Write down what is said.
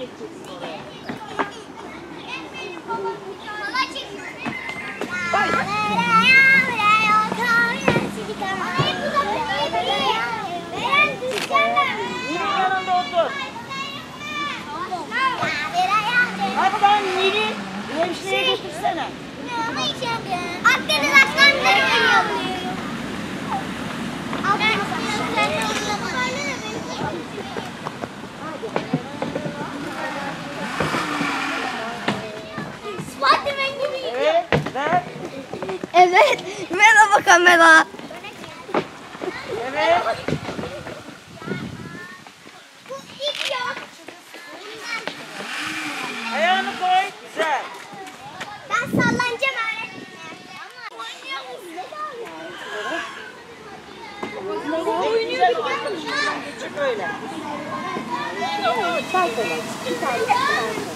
geçeceksin oraya. Kapıdan Nil'i hemşireye götürsene. Ne olacak ya? Akdeniz aslanları geliyor. Akdeniz aslanları geliyor. Evet. Merhaba kamera. Evet. Bu hiç yok. Ayağını koy. Güzel. Ben sallanacağım öğretmenim. Oynuyor. Küçük öyle. Geçelim.